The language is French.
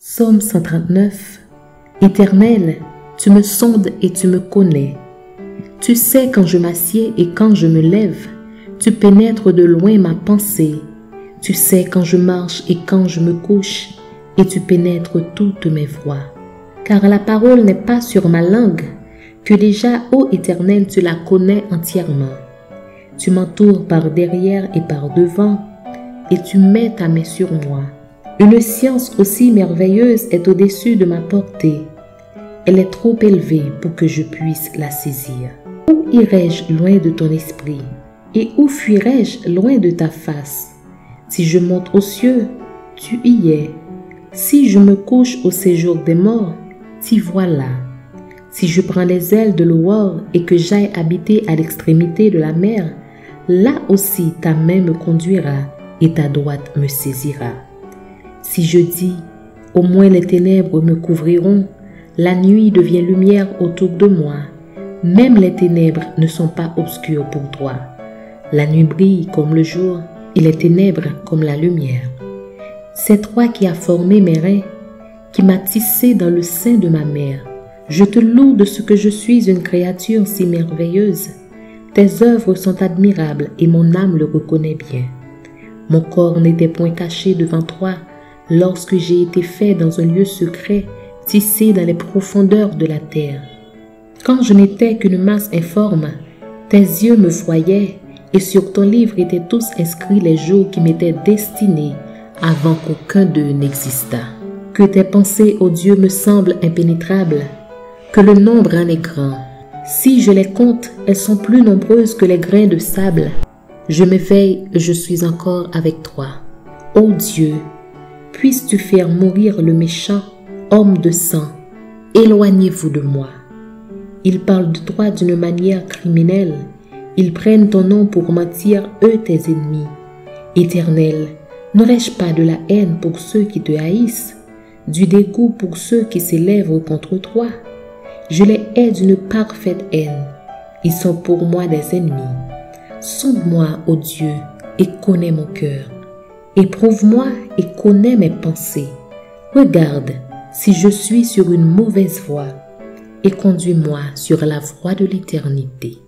Psaume 139 Éternel, tu me sondes et tu me connais. Tu sais quand je m'assieds et quand je me lève. Tu pénètres de loin ma pensée. Tu sais quand je marche et quand je me couche. Et tu pénètres toutes mes voies. Car la parole n'est pas sur ma langue, que déjà, ô Éternel, tu la connais entièrement. Tu m'entoures par derrière et par devant, et tu mets ta main sur moi. Une science aussi merveilleuse est au-dessus de ma portée. Elle est trop élevée pour que je puisse la saisir. Où irai-je loin de ton esprit? Et où fuirai-je loin de ta face? Si je monte aux cieux, tu y es. Si je me couche au séjour des morts, t'y voilà. Si je prends les ailes de l'aurore et que j'aille habiter à l'extrémité de la mer, là aussi ta main me conduira et ta droite me saisira. Si je dis, au moins les ténèbres me couvriront, la nuit devient lumière autour de moi, même les ténèbres ne sont pas obscures pour toi. La nuit brille comme le jour et les ténèbres comme la lumière. C'est toi qui as formé mes reins, qui m'as tissé dans le sein de ma mère. Je te loue de ce que je suis une créature si merveilleuse. Tes œuvres sont admirables et mon âme le reconnaît bien. Mon corps n'était point caché devant toi, lorsque j'ai été fait dans un lieu secret, tissé dans les profondeurs de la terre. Quand je n'étais qu'une masse informe, tes yeux me voyaient et sur ton livre étaient tous inscrits les jours qui m'étaient destinés avant qu'aucun d'eux n'existât. Que tes pensées, ô Dieu, me semblent impénétrables, que le nombre en est grand. Si je les compte, elles sont plus nombreuses que les grains de sable. Je m'éveille, je suis encore avec toi. Ô Dieu, puisses-tu faire mourir le méchant, homme de sang, éloignez-vous de moi. Ils parlent de toi d'une manière criminelle, ils prennent ton nom pour mentir, eux tes ennemis. Éternel, n'aurais-je pas de la haine pour ceux qui te haïssent, du dégoût pour ceux qui s'élèvent contre toi? Je les hais d'une parfaite haine, ils sont pour moi des ennemis. Sonde-moi, ô Dieu, et connais mon cœur Éprouve-moi et connais mes pensées. Regarde si je suis sur une mauvaise voie et conduis-moi sur la voie de l'éternité.